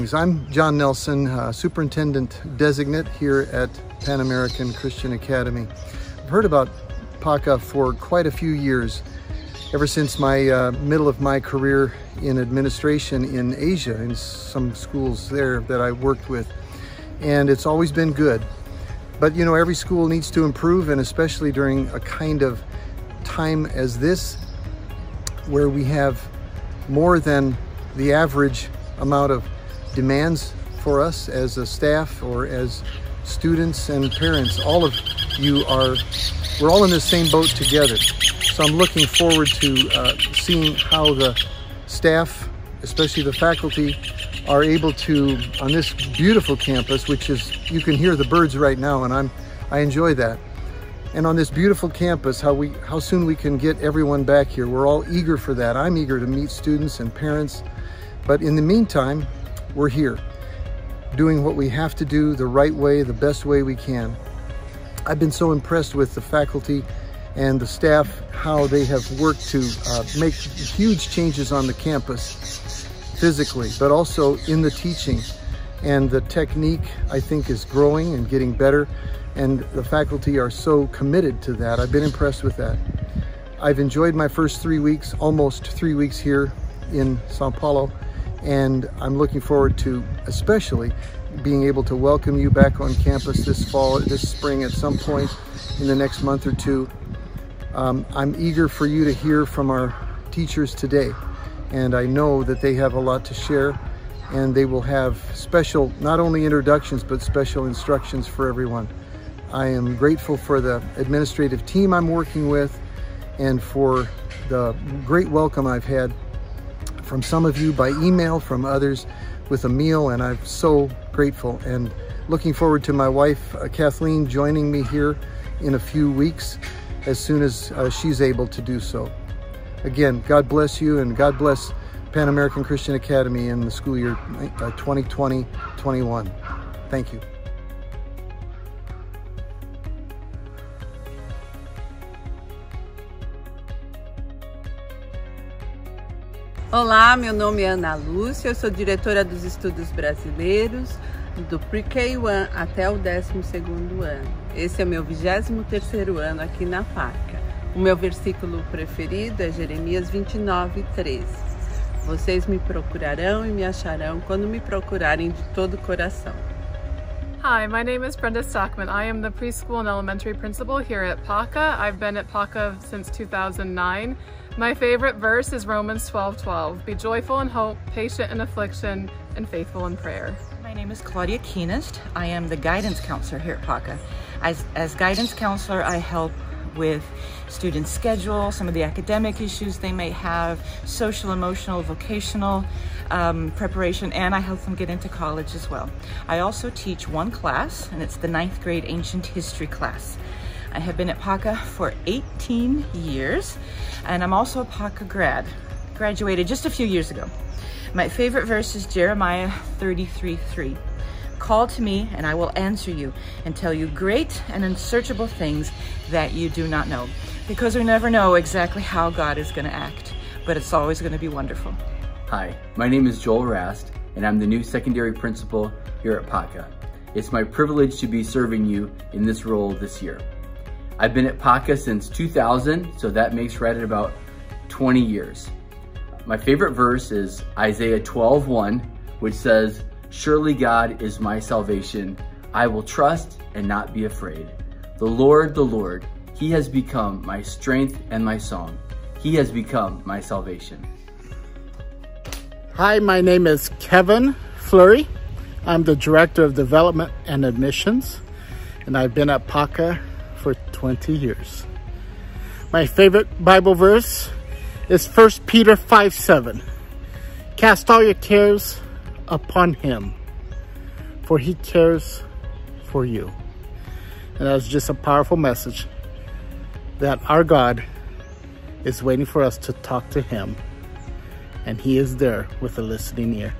I'm John Nelson, uh, Superintendent Designate here at Pan American Christian Academy. I've heard about PACA for quite a few years, ever since my uh, middle of my career in administration in Asia, in some schools there that I worked with. And it's always been good. But you know, every school needs to improve, and especially during a kind of time as this, where we have more than the average amount of demands for us as a staff or as students and parents. All of you are, we're all in the same boat together. So I'm looking forward to uh, seeing how the staff, especially the faculty, are able to, on this beautiful campus, which is, you can hear the birds right now, and I'm, I enjoy that. And on this beautiful campus, how we, how soon we can get everyone back here. We're all eager for that. I'm eager to meet students and parents but in the meantime, we're here doing what we have to do the right way, the best way we can. I've been so impressed with the faculty and the staff, how they have worked to uh, make huge changes on the campus physically, but also in the teaching. And the technique, I think, is growing and getting better. And the faculty are so committed to that. I've been impressed with that. I've enjoyed my first three weeks, almost three weeks here in Sao Paulo and I'm looking forward to especially being able to welcome you back on campus this fall, this spring at some point in the next month or two. Um, I'm eager for you to hear from our teachers today and I know that they have a lot to share and they will have special, not only introductions, but special instructions for everyone. I am grateful for the administrative team I'm working with and for the great welcome I've had from some of you by email, from others with a meal, and I'm so grateful and looking forward to my wife, uh, Kathleen, joining me here in a few weeks as soon as uh, she's able to do so. Again, God bless you and God bless Pan American Christian Academy in the school year 2020-21. Uh, Thank you. Olá, meu nome é Ana Lúcia, eu sou diretora dos estudos brasileiros do Pre-K1 até o 12º ano. Esse é o meu 23º ano aqui na FACA. O meu versículo preferido é Jeremias 29, 13. Vocês me procurarão e me acharão quando me procurarem de todo o coração. Hi, my name is Brenda Stockman. I am the preschool and elementary principal here at PACA. I've been at PACA since 2009. My favorite verse is Romans 12, 12. Be joyful in hope, patient in affliction, and faithful in prayer. My name is Claudia Keenest. I am the guidance counselor here at PACA. As, as guidance counselor, I help with student schedule, some of the academic issues they may have, social, emotional, vocational um, preparation, and I help them get into college as well. I also teach one class, and it's the ninth grade ancient history class. I have been at PACA for 18 years, and I'm also a PACA grad, graduated just a few years ago. My favorite verse is Jeremiah 33, 3. Call to me and I will answer you and tell you great and unsearchable things that you do not know. Because we never know exactly how God is going to act, but it's always going to be wonderful. Hi, my name is Joel Rast, and I'm the new secondary principal here at PACA. It's my privilege to be serving you in this role this year. I've been at PACA since 2000, so that makes right at about 20 years. My favorite verse is Isaiah 12:1, which says, Surely God is my salvation. I will trust and not be afraid. The Lord, the Lord, He has become my strength and my song. He has become my salvation. Hi, my name is Kevin Fleury. I'm the Director of Development and Admissions, and I've been at PACA for 20 years. My favorite Bible verse is 1 Peter 5 7. Cast all your cares upon him, for he cares for you. And that's just a powerful message that our God is waiting for us to talk to him, and he is there with a listening ear.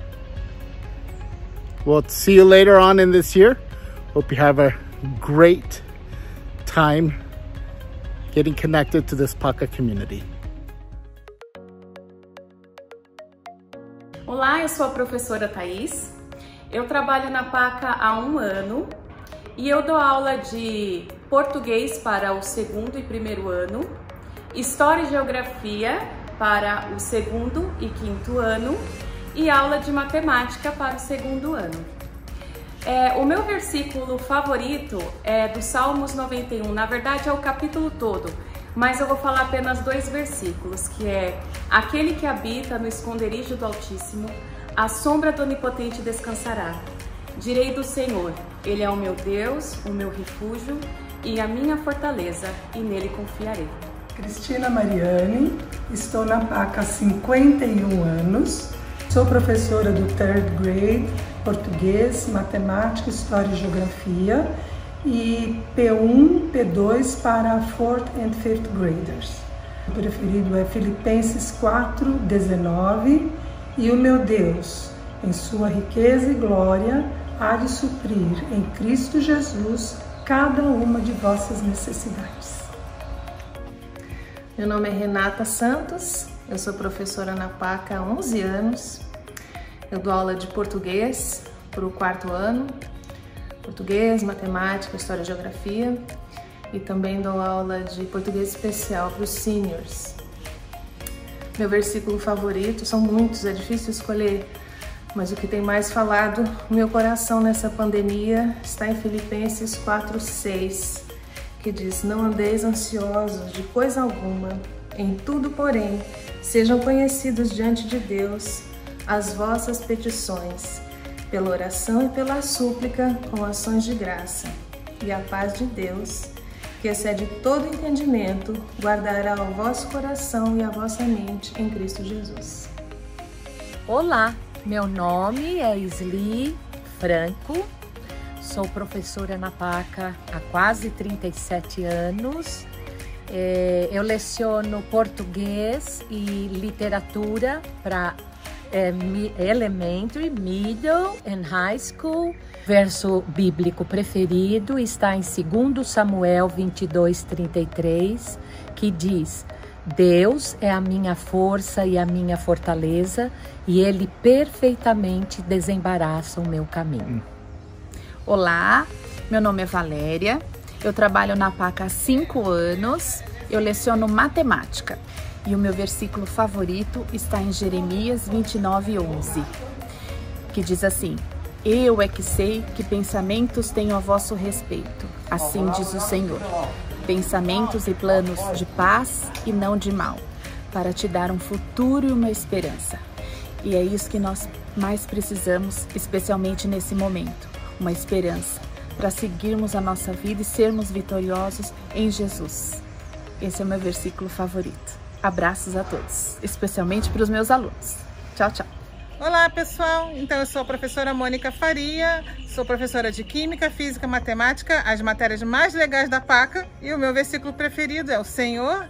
We'll see you later on in this year. Hope you have a great time getting connected to this PACA community. Olá, eu sou a professora Thais. Eu trabalho na PACA há um ano e eu dou aula de português para o segundo e primeiro ano, história e geografia para o segundo e quinto ano e aula de matemática para o segundo ano. É, o meu versículo favorito é do Salmos 91, na verdade é o capítulo todo, mas eu vou falar apenas dois versículos, que é Aquele que habita no esconderijo do Altíssimo, a sombra do Onipotente descansará. Direi do Senhor, Ele é o meu Deus, o meu refúgio e a minha fortaleza, e nele confiarei. Cristina Mariani, estou na PACA há 51 anos, sou professora do third grade, português, matemática, história e geografia e P1, P2 para fourth and fifth graders. O preferido é Filipenses 4, 19 e o meu Deus, em sua riqueza e glória, há de suprir em Cristo Jesus cada uma de vossas necessidades. Meu nome é Renata Santos, eu sou professora na PACA há 11 anos. Eu dou aula de português para o quarto ano, português, matemática, história e geografia, e também dou aula de português especial para os seniors. Meu versículo favorito são muitos, é difícil escolher, mas o que tem mais falado no meu coração nessa pandemia está em Filipenses 4:6 que diz: Não andeis ansiosos de coisa alguma, em tudo, porém, sejam conhecidos diante de Deus as vossas petições, pela oração e pela súplica, com ações de graça. E a paz de Deus, que excede todo entendimento, guardará o vosso coração e a vossa mente em Cristo Jesus. Olá, meu nome é Isli Franco Sou professora na PACA há quase 37 anos. É, eu leciono português e literatura para é, elementary, middle and high school. Verso bíblico preferido está em 2 Samuel 22, 33, que diz: Deus é a minha força e a minha fortaleza, e Ele perfeitamente desembaraça o meu caminho. Olá, meu nome é Valéria, eu trabalho na PACA há 5 anos, eu leciono matemática e o meu versículo favorito está em Jeremias 29, 11, que diz assim: Eu é que sei que pensamentos tenho a vosso respeito, assim diz o Senhor, pensamentos e planos de paz e não de mal, para te dar um futuro e uma esperança. E é isso que nós mais precisamos, especialmente nesse momento uma esperança para seguirmos a nossa vida e sermos vitoriosos em Jesus. Esse é o meu versículo favorito. Abraços a todos, especialmente para os meus alunos. Tchau, tchau. Olá pessoal, então eu sou a professora Mônica Faria, sou professora de Química, Física, Matemática, as matérias mais legais da PACA e o meu versículo preferido é o Senhor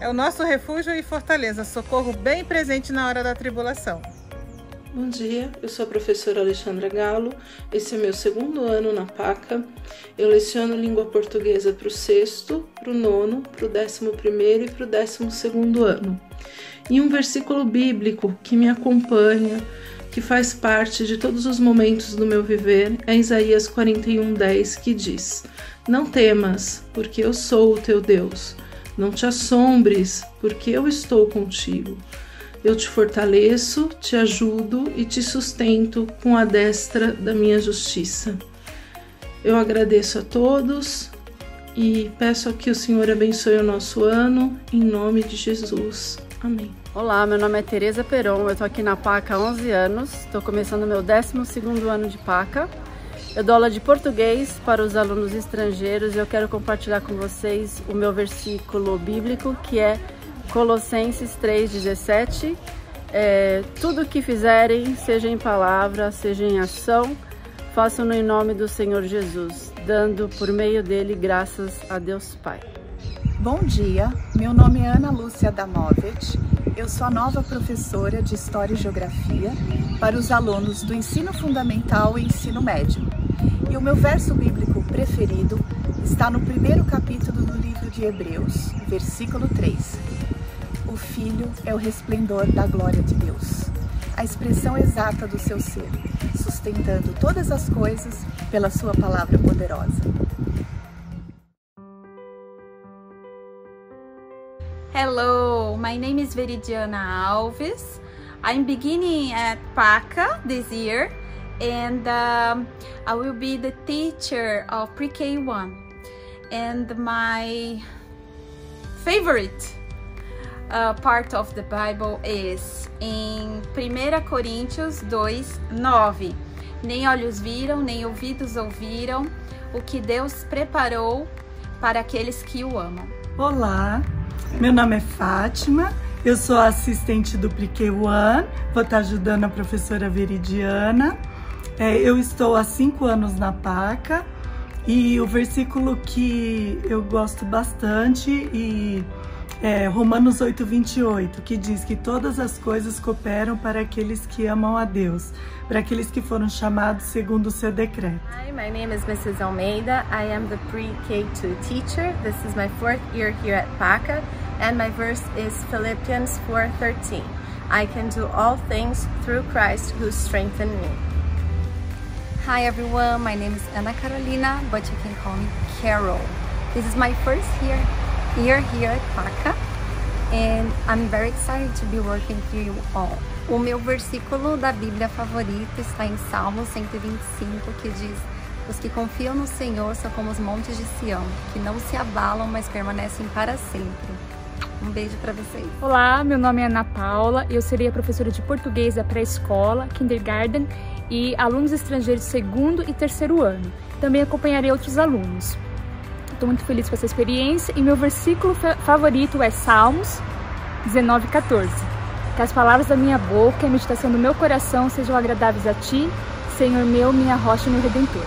é o nosso refúgio e fortaleza, socorro bem presente na hora da tribulação. Bom dia, eu sou a professora Alexandra Galo, esse é meu segundo ano na PACA. Eu leciono língua portuguesa para o sexto, para o nono, para o décimo primeiro e para o décimo segundo ano. E um versículo bíblico que me acompanha, que faz parte de todos os momentos do meu viver, é Isaías 41:10, que diz: Não temas, porque eu sou o teu Deus. Não te assombres, porque eu estou contigo. Eu te fortaleço, te ajudo e te sustento com a destra da minha justiça. Eu agradeço a todos e peço que o Senhor abençoe o nosso ano, em nome de Jesus. Amém. Olá, meu nome é Tereza Peron, eu tô aqui na PACA há 11 anos, estou começando meu 12º ano de PACA. Eu dou aula de português para os alunos estrangeiros e eu quero compartilhar com vocês o meu versículo bíblico que é Colossenses 3,17 é, Tudo que fizerem, seja em palavra, seja em ação, façam-no em nome do Senhor Jesus, dando por meio dele graças a Deus Pai. Bom dia, meu nome é Ana Lúcia Damovet, eu sou a nova professora de História e Geografia para os alunos do ensino fundamental e ensino médio. E o meu verso bíblico preferido está no primeiro capítulo do livro de Hebreus, versículo 3, o Filho é o resplendor da glória de Deus, a expressão exata do seu ser, sustentando todas as coisas pela sua palavra poderosa. Hello, my name is Veridiana Alves. I'm beginning at PACA this year and um, I will be the teacher of pre-K1 and my favorite uh, part of the Bible is em 1 Coríntios 2, 9. Nem olhos viram, nem ouvidos ouviram o que Deus preparou para aqueles que o amam. Olá, meu nome é Fátima, eu sou assistente do Plique One, vou estar ajudando a professora Veridiana. É, eu estou há cinco anos na PACA e o versículo que eu gosto bastante e é Romanos 8, 28, que diz que todas as coisas cooperam para aqueles que amam a Deus, para aqueles que foram chamados segundo o seu decreto. Hi, my name is Mrs. Almeida. I am the pre-K2 teacher. This is my fourth year here at PACA, and my verse is Philippians 4:13. I can do all things through Christ who strengthened me. Hi everyone, my name is Ana Carolina, but you can call me Carol. This is my first year, year here at PACA and I'm very excited to be working with you all. O meu versículo da Bíblia favorito está em Salmo 125, que diz Os que confiam no Senhor são como os montes de Sião, que não se abalam, mas permanecem para sempre. Um beijo para vocês. Olá, meu nome é Ana Paula eu serei a professora de português da pré-escola, kindergarten e alunos estrangeiros segundo e terceiro ano. Também acompanharei outros alunos. Estou muito feliz com essa experiência e meu versículo favorito é Salmos 19, 14. Que as palavras da minha boca e a meditação do meu coração sejam agradáveis a Ti, Senhor meu, minha rocha e meu Redentor.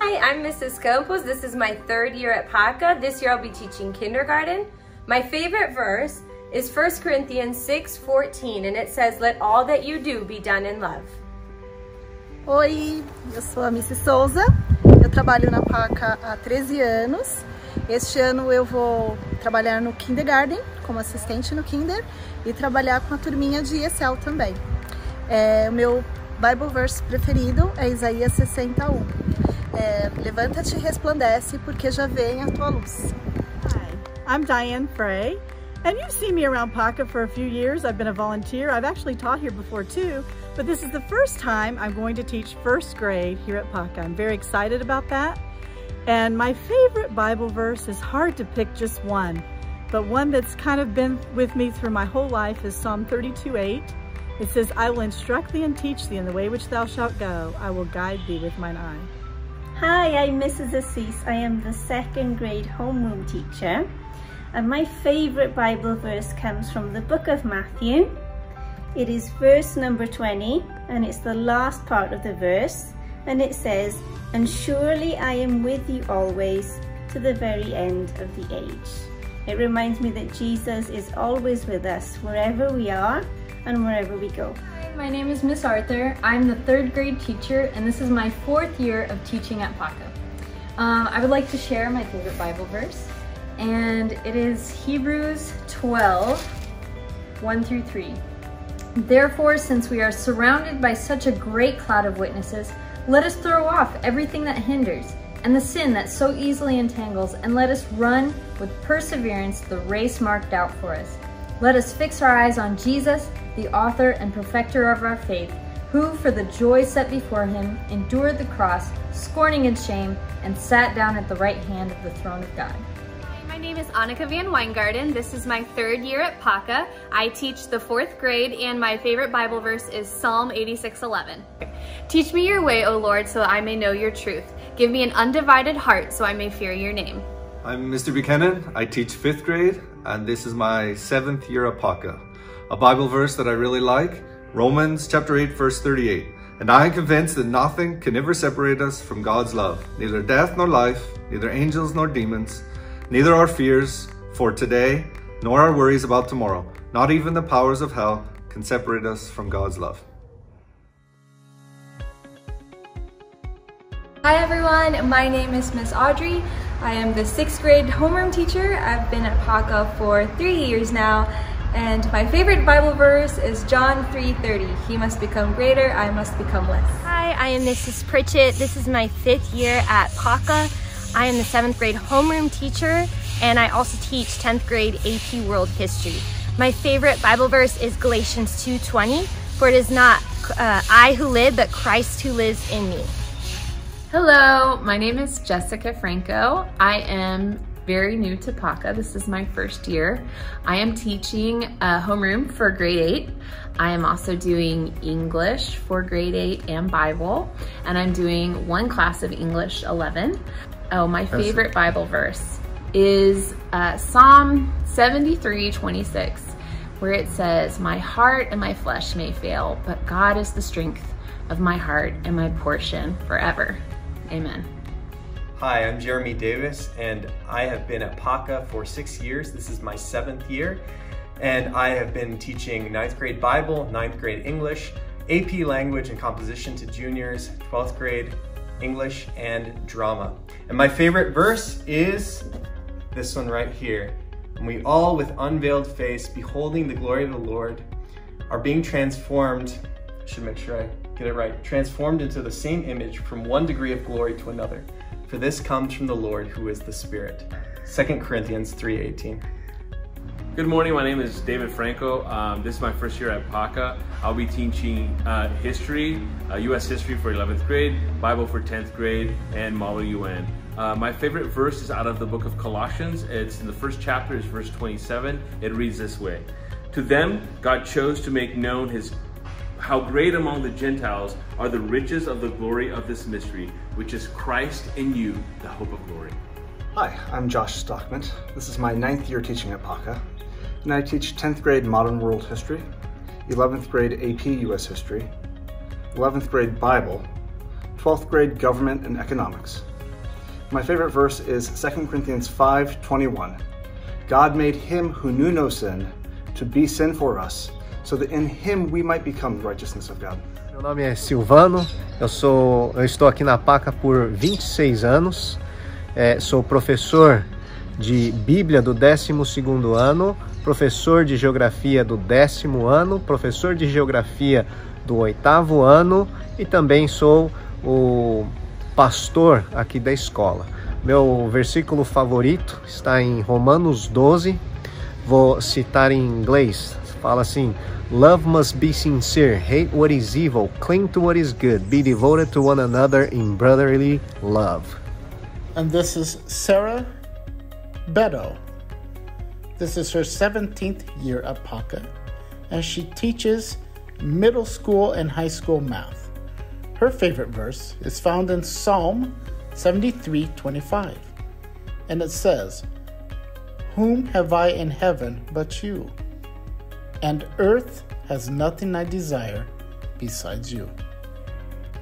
Hi, I'm Mrs. Campos. This is my third year at PACA. This year I'll be teaching kindergarten. My favorite verse is 1 Corinthians 6, 14, and it says, Let all that you do be done in love. Oi, eu sou a Missy Souza, eu trabalho na PACA há 13 anos. Este ano eu vou trabalhar no Kindergarten, como assistente no Kinder, e trabalhar com a turminha de ESL também. É, o meu Bible verse preferido é Isaías 61. É, Levanta-te e resplandece, porque já vem a tua luz. Hi, I'm Diane Frey. And you've seen me around PACA for a few years. I've been a volunteer. I've actually taught here before too, but this is the first time I'm going to teach first grade here at PACA. I'm very excited about that. And my favorite Bible verse is hard to pick just one, but one that's kind of been with me through my whole life is Psalm 32, 8. It says, I will instruct thee and teach thee in the way which thou shalt go. I will guide thee with mine eye. Hi, I'm Mrs. Assis. I am the second grade homeroom teacher. And my favorite Bible verse comes from the book of Matthew. It is verse number 20, and it's the last part of the verse. And it says, And surely I am with you always to the very end of the age. It reminds me that Jesus is always with us wherever we are and wherever we go. Hi, my name is Miss Arthur. I'm the third grade teacher, and this is my fourth year of teaching at PACA. Um, I would like to share my favorite Bible verse and it is Hebrews 12, 1 through 3. Therefore, since we are surrounded by such a great cloud of witnesses, let us throw off everything that hinders and the sin that so easily entangles, and let us run with perseverance the race marked out for us. Let us fix our eyes on Jesus, the author and perfecter of our faith, who, for the joy set before him, endured the cross, scorning its shame, and sat down at the right hand of the throne of God. My name is Annika Van Weingarten. This is my third year at PACA. I teach the fourth grade and my favorite Bible verse is Psalm 86:11. Teach me your way, O Lord, so I may know your truth. Give me an undivided heart so I may fear your name. I'm Mr. Buchanan. I teach fifth grade and this is my seventh year at PACA. A Bible verse that I really like, Romans chapter 8 verse 38. And I am convinced that nothing can ever separate us from God's love, neither death nor life, neither angels nor demons, Neither our fears for today, nor our worries about tomorrow, not even the powers of hell, can separate us from God's love. Hi everyone, my name is Miss Audrey. I am the sixth grade homeroom teacher. I've been at PACA for three years now And my favorite Bible verse is John 3.30. He must become greater, I must become less. Hi, I am Mrs. Pritchett. This is my fifth year at PACA. I am the seventh grade homeroom teacher and I also teach 10th grade AP World History. My favorite Bible verse is Galatians 2.20, for it is not uh, I who live, but Christ who lives in me. Hello, my name is Jessica Franco. I am very new to PACA. This is my first year. I am teaching a homeroom for grade eight. I am also doing English for grade eight and Bible, and I'm doing one class of English 11. Oh, my favorite Bible verse is uh, Psalm 73, 26, where it says, my heart and my flesh may fail, but God is the strength of my heart and my portion forever. Amen. Hi, I'm Jeremy Davis, and I have been at PACA for six years. This is my seventh year, and I have been teaching ninth grade Bible, ninth grade English, AP language and composition to juniors, 12th grade English, and drama. And my favorite verse is this one right here. And we all, with unveiled face, beholding the glory of the Lord, are being transformed. I should make sure I get it right. Transformed into the same image from one degree of glory to another for this comes from the Lord who is the Spirit. 2 Corinthians 3.18. Good morning, my name is David Franco. Um, this is my first year at PACA. I'll be teaching uh, history, uh, U.S. history for 11th grade, Bible for 10th grade, and Model UN. Uh, my favorite verse is out of the book of Colossians. It's in the first chapter, it's verse 27. It reads this way. To them, God chose to make known his how great among the Gentiles are the riches of the glory of this mystery, which is Christ in you, the hope of glory. Hi, I'm Josh Stockman. This is my ninth year teaching at PACA, and I teach 10th grade Modern World History, 11th grade AP US History, 11th grade Bible, 12th grade Government and Economics. My favorite verse is 2 Corinthians 5:21. God made him who knew no sin to be sin for us, so that in him we might become the righteousness of God. Meu nome é Silvano, eu, sou, eu estou aqui na PACA por 26 anos, é, sou professor de Bíblia do 12º ano, professor de Geografia do décimo ano, professor de Geografia do oitavo ano e também sou o pastor aqui da escola. Meu versículo favorito está em Romanos 12, vou citar em inglês, fala assim: Love must be sincere, hate what is evil, cling to what is good, be devoted to one another in brotherly love. And this is Sarah Beto. This is her 17th year at PACA, and she teaches middle school and high school math. Her favorite verse is found in Psalm 73 25, and it says, Whom have I in heaven but you? and earth has nothing I desire besides you.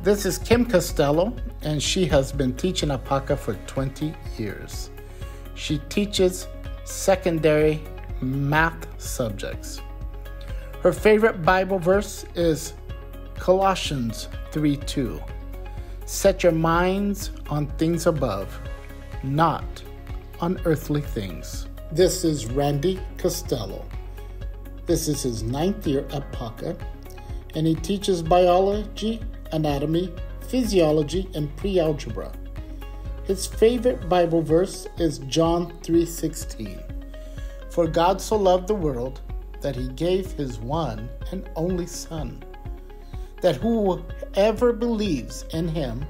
This is Kim Costello, and she has been teaching at PACA for 20 years. She teaches secondary math subjects. Her favorite Bible verse is Colossians 3 2. Set your minds on things above, not on earthly things. This is Randy Costello. This is his ninth year at PACA, and he teaches biology, anatomy, physiology, and pre-algebra. His favorite Bible verse is John 3:16. For God so loved the world that he gave his one and only son, that whoever believes in him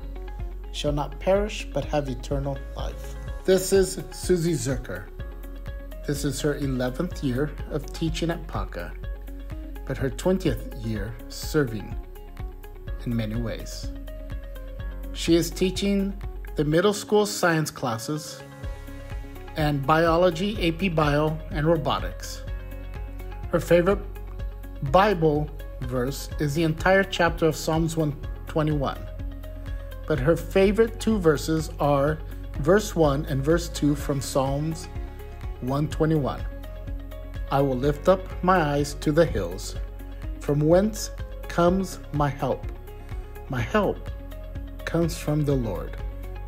shall not perish but have eternal life. This is Susie Zucker. This is her 11th year of teaching at PACA, but her 20th year serving in many ways. She is teaching the middle school science classes and biology, AP Bio, and robotics. Her favorite Bible verse is the entire chapter of Psalms 121, but her favorite two verses are verse 1 and verse 2 from Psalms 121 I will lift up my eyes to the hills. From whence comes my help? My help comes from the Lord,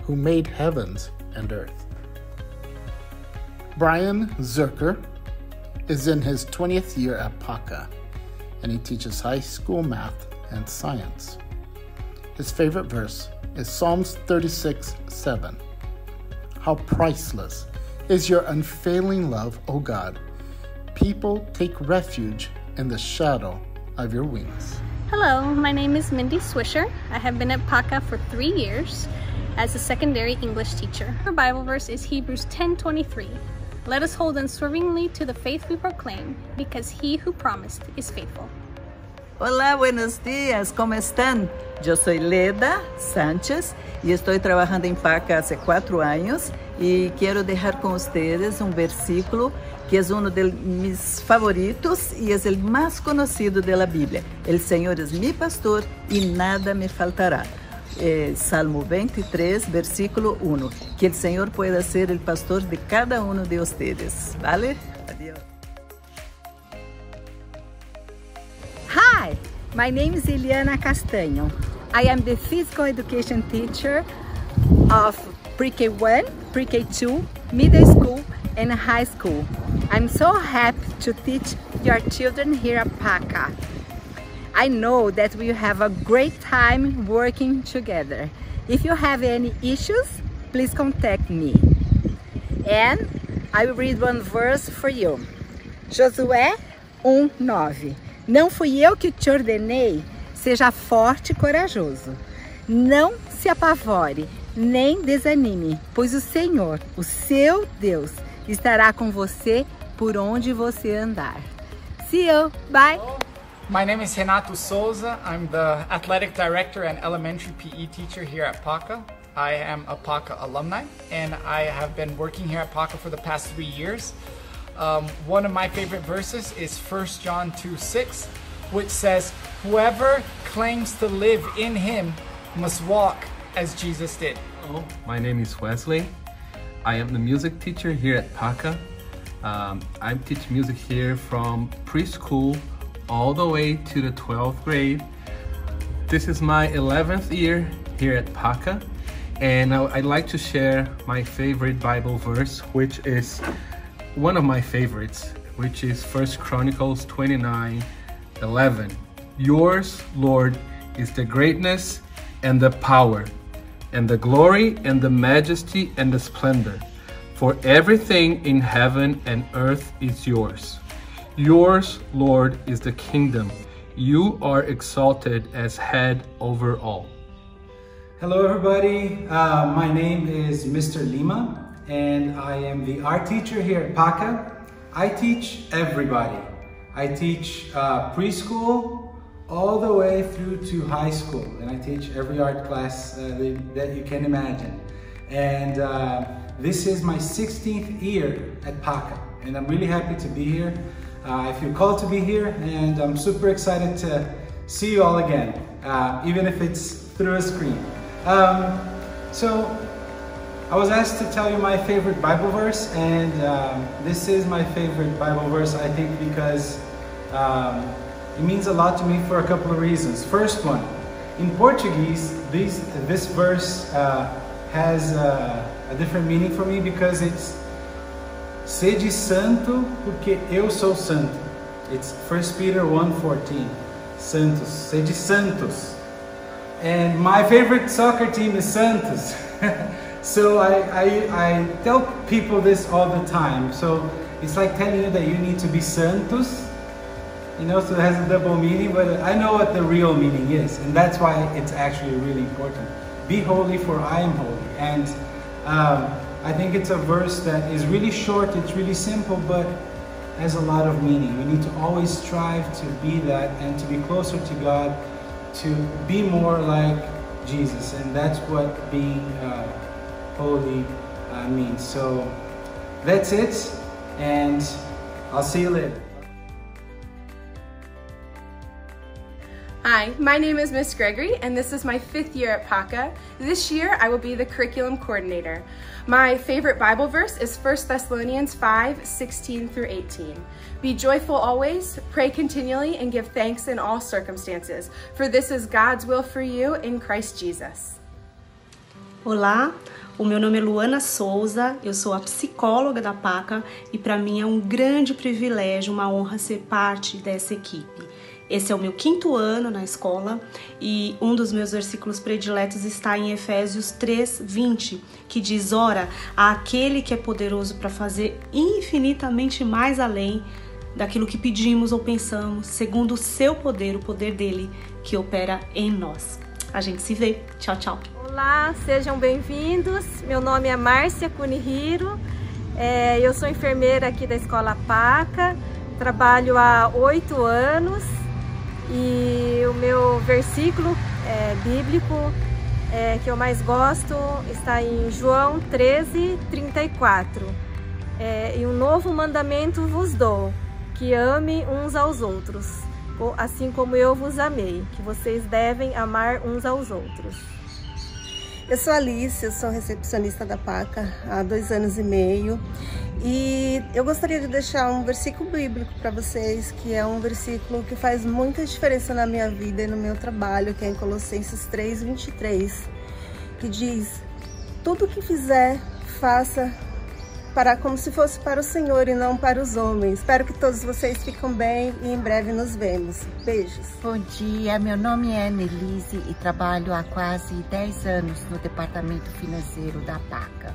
who made heavens and earth. Brian Zerker is in his 20th year at PACA, and he teaches high school math and science. His favorite verse is Psalms 36 7. How priceless is your unfailing love, O God! People take refuge in the shadow of your wings. Hello, my name is Mindy Swisher. I have been at PACA for three years as a secondary English teacher. Our Bible verse is Hebrews 10:23. Let us hold unswervingly to the faith we proclaim, because he who promised is faithful. Hola, buenos días, ¿cómo están? Yo soy Leda Sánchez y estoy trabajando en PACA hace cuatro años y quiero dejar con ustedes un versículo que es uno de mis favoritos y es el más conocido de la Biblia. El Señor es mi pastor y nada me faltará. Eh, Salmo 23, versículo 1. Que el Señor pueda ser el pastor de cada uno de ustedes. ¿Vale? Adiós. Hi, my name is Eliana Castaño. I am the physical education teacher of pre-K 1, pre-K 2, middle school, and high school. I'm so happy to teach your children here at PACA. I know that we have a great time working together. If you have any issues, please contact me. And I will read one verse for you. Josué 1:9. Não fui eu que te ordenei, seja forte e corajoso. Não se apavore, nem desanime, pois o Senhor, o seu Deus, estará com você por onde você andar. See you. Bye. My name is Renato Souza. I'm the athletic director and elementary PE teacher here at PACA. I am a PACA alumni and I have been working here at PACA for the past three years. Um, one of my favorite verses is 1 John 2 6, which says, Whoever claims to live in him must walk as Jesus did. Hello, my name is Wesley. I am the music teacher here at PACA. Um, I teach music here from preschool all the way to the 12th grade. This is my 11th year here at PACA and I'd like to share my favorite Bible verse which is one of my favorites which is First Chronicles 29 11 Yours Lord is the greatness and the power and the glory and the majesty and the splendor for everything in heaven and earth is yours Yours, Lord, is the kingdom. You are exalted as head over all. Hello, everybody. Uh, my name is Mr. Lima, and I am the art teacher here at PACA. I teach everybody. I teach uh, preschool all the way through to high school, and I teach every art class uh, that you can imagine. And uh, this is my 16th year at PACA, and I'm really happy to be here. Uh, I feel called to be here and I'm super excited to see you all again, uh, even if it's through a screen. Um, so I was asked to tell you my favorite Bible verse and um, this is my favorite Bible verse I think because um, it means a lot to me for a couple of reasons. First one, in Portuguese, these, this verse uh, has uh, a different meaning for me because it's Sede santo, porque eu sou santo. It's 1 Peter 1:14. Santos, sede santos. And my favorite soccer team is Santos. so I, I, I tell people this all the time. So it's like telling you that you need to be santos. You know, so it has a double meaning, but I know what the real meaning is, and that's why it's actually really important. Be holy, for I am holy. And um, I think it's a verse that is really short, it's really simple, but has a lot of meaning. We need to always strive to be that and to be closer to God, to be more like Jesus. And that's what being uh, holy uh, means. So that's it, and I'll see you later. Hi, my name is Miss Gregory and this is my fifth year at PACA. This year I will be the curriculum coordinator. My favorite Bible verse is 1 Thessalonians 5, 16 through 18. Be joyful always, pray continually, and give thanks in all circumstances, for this is God's will for you in Christ Jesus. Olá, O meu nome é Luana Souza, eu sou a psicóloga da PACA e para mim é um grande privilégio, uma honra ser parte dessa equipe. Esse é o meu quinto ano na escola e um dos meus versículos prediletos está em Efésios 3, 20, que diz: Ora, aquele que é poderoso para fazer infinitamente mais além daquilo que pedimos ou pensamos, segundo o seu poder, o poder dele que opera em nós. A gente se vê. Tchau, tchau. Olá, sejam bem-vindos. Meu nome é Márcia Kunihiro. É, eu sou enfermeira aqui da Escola Paca. Trabalho há oito anos e o meu versículo é, bíblico é, que eu mais gosto está em João 13, 34. É, e um novo mandamento vos dou, que ame uns aos outros, assim como eu vos amei, que vocês devem amar uns aos outros. Eu sou Alice, eu sou recepcionista da PACA há dois anos e meio. E eu gostaria de deixar um versículo bíblico para vocês, que é um versículo que faz muita diferença na minha vida e no meu trabalho, que é em Colossenses 3, 23, que diz: Tudo que fizer, faça para como se fosse para o Senhor e não para os homens. Espero que todos vocês fiquem bem e em breve nos vemos. Beijos. Bom dia, meu nome é Nelise e trabalho há quase 10 anos no departamento financeiro da PACA.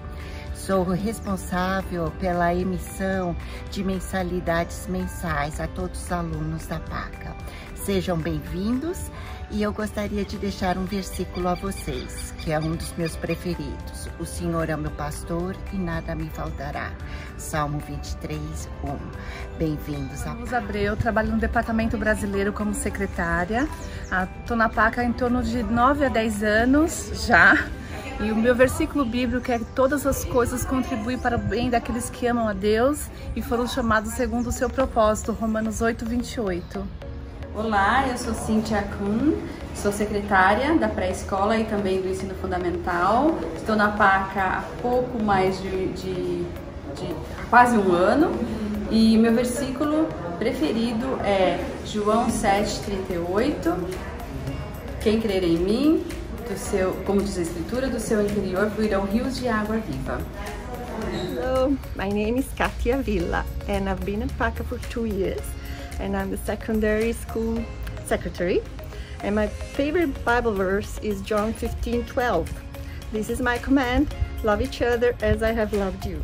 Sou responsável pela emissão de mensalidades mensais a todos os alunos da PACA. Sejam bem-vindos e eu gostaria de deixar um versículo a vocês, que é um dos meus preferidos. O Senhor é meu pastor e nada me faltará. Salmo 23, 1. Bem-vindos a Luz Abreu, trabalho no Departamento Brasileiro como secretária. Estou na PACA em torno de 9 a 10 anos já. E o meu versículo bíblico é que todas as coisas contribuem para o bem daqueles que amam a Deus e foram chamados segundo o seu propósito. Romanos 8, 28. Olá, eu sou Cíntia Kuhn, sou secretária da pré-escola e também do ensino fundamental. Estou na PACA há pouco mais de, de, de quase um ano e meu versículo preferido é João 7,38. Quem crer em mim, do seu, como diz a escritura, do seu interior fluirão rios de água viva. Hello, my name is Katia Villa and I've been in PACA for two years and I'm the secondary school secretary. And my favorite Bible verse is John 15, 12. This is my command, love each other as I have loved you.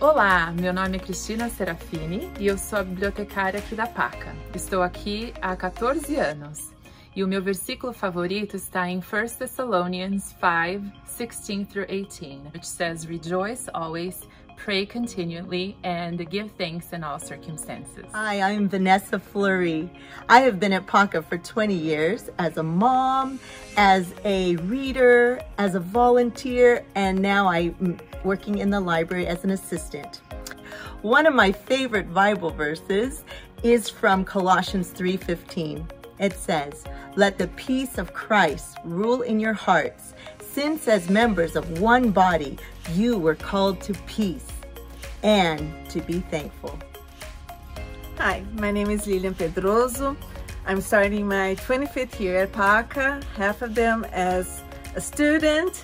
Olá, meu nome é Cristina Serafini e eu sou a bibliotecária aqui da PACA. Estou aqui há 14 anos e o meu versículo favorito está em 1 Thessalonians 5, 16 through 18, which says, Rejoice always, pray continually, and give thanks in all circumstances. Hi, I'm Vanessa Fleury. I have been at PACA for 20 years as a mom, as a reader, as a volunteer, and now I'm working in the library as an assistant. One of my favorite Bible verses is from Colossians 3.15. It says, let the peace of Christ rule in your hearts, since as members of one body, you were called to peace and to be thankful. Hi, my name is Lilian Pedroso. I'm starting my 25th year at PACA, half of them as a student,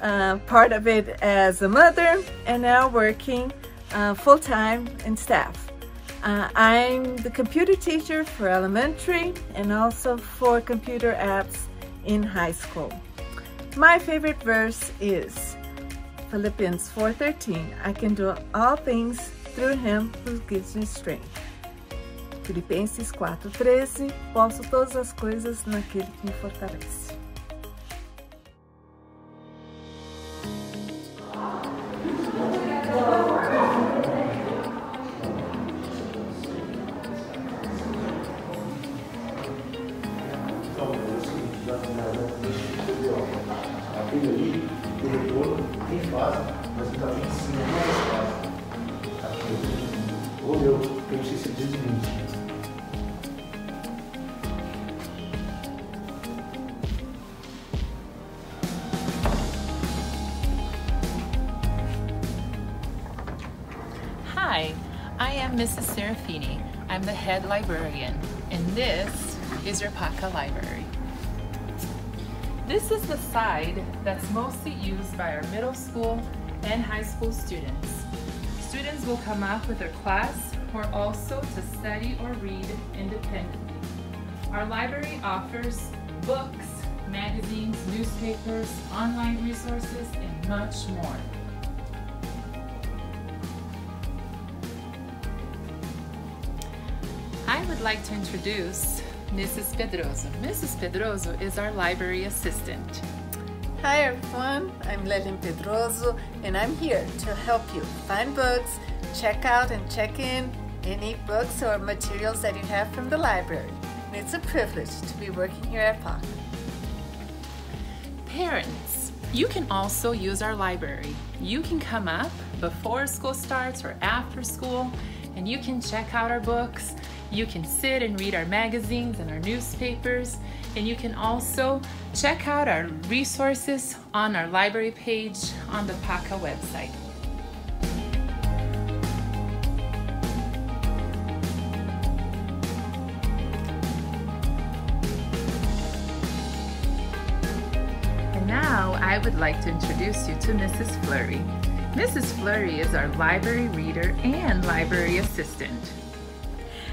uh, part of it as a mother, and now working uh, full-time in staff. Uh, I'm the computer teacher for elementary and also for computer apps in high school. My favorite verse is Philippians 4.13, I can do all things through him who gives me strength. Filipenses 4.13, posso todas as coisas naquele que me fortalece. Head librarian, and this is your PACA library. This is the side that's mostly used by our middle school and high school students. Students will come up with their class or also to study or read independently. Our library offers books, magazines, newspapers, online resources, and much more. Would like to introduce Mrs. Pedroso. Mrs. Pedroso is our library assistant. Hi everyone, I'm Lelian Pedroso and I'm here to help you find books, check out and check in any books or materials that you have from the library. And it's a privilege to be working here at PACA. Parents, you can also use our library. You can come up before school starts or after school and you can check out our books. You can sit and read our magazines and our newspapers and you can also check out our resources on our library page on the PACA website. And now I would like to introduce you to Mrs. Flurry. Mrs. Flurry is our library reader and library assistant.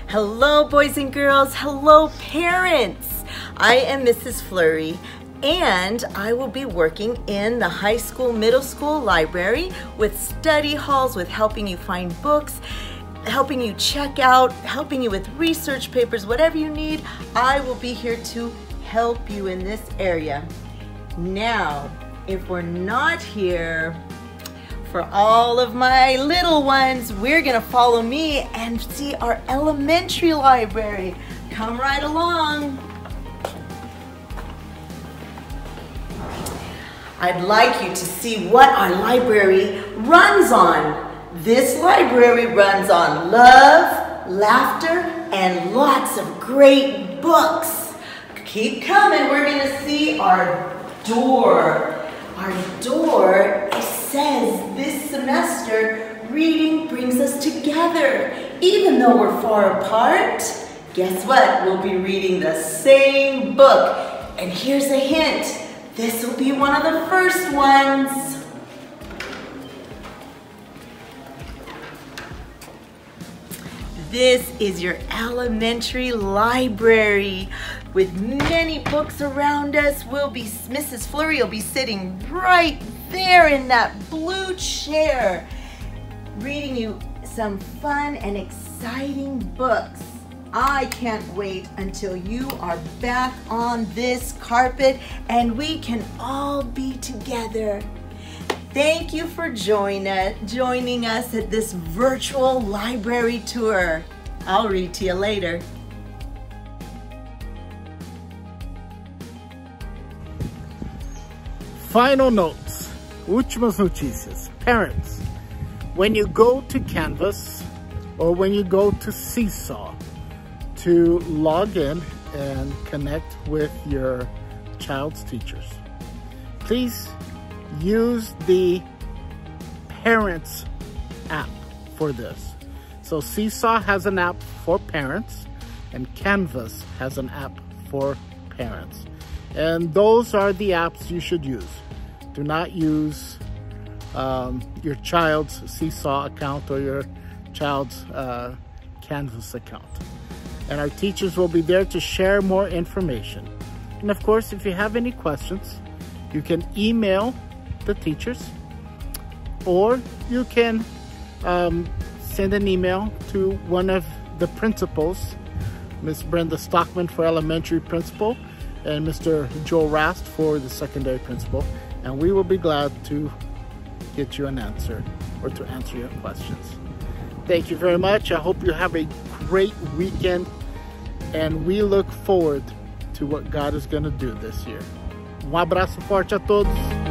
Hello, boys and girls. Hello, parents. I am Mrs. Flurry, and I will be working in the high school, middle school library with study halls, with helping you find books, helping you check out, helping you with research papers, whatever you need. I will be here to help you in this area. Now, if we're not here, for all of my little ones, we're gonna follow me and see our elementary library. Come right along. I'd like you to see what our library runs on. This library runs on love, laughter, and lots of great books. Keep coming, we're gonna see our door. Our door says this semester, reading brings us together. Even though we're far apart, guess what? We'll be reading the same book. And here's a hint. This will be one of the first ones. This is your elementary library with many books around us. We'll be, Mrs. Flurry will be sitting right there in that blue chair, reading you some fun and exciting books. I can't wait until you are back on this carpet and we can all be together. Thank you for join us, joining us at this virtual library tour. I'll read to you later. Final notes, últimas notícias. Parents, when you go to Canvas or when you go to Seesaw to log in and connect with your child's teachers, please use the Parents app for this. So Seesaw has an app for parents and Canvas has an app for parents. And those are the apps you should use. Do not use um, your child's Seesaw account or your child's uh, Canvas account. And our teachers will be there to share more information. And of course, if you have any questions, you can email the teachers or you can um, send an email to one of the principals, Ms. Brenda Stockman for elementary principal and Mr. Joe Rast for the secondary principal. And we will be glad to get you an answer or to answer your questions. Thank you very much. I hope you have a great weekend and we look forward to what God is going to do this year. Um abraço forte a todos.